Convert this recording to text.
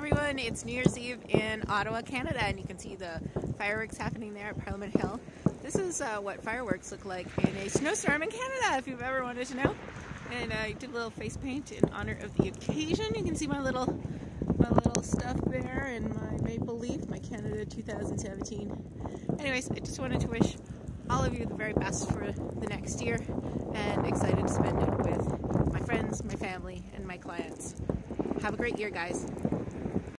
everyone. It's New Year's Eve in Ottawa, Canada, and you can see the fireworks happening there at Parliament Hill. This is uh, what fireworks look like in a snowstorm in Canada, if you've ever wanted to know. And uh, I did a little face paint in honor of the occasion. You can see my little my little stuff there and my maple leaf, my Canada 2017. Anyways, I just wanted to wish all of you the very best for the next year and excited to spend it with my friends, my family, and my clients. Have a great year, guys.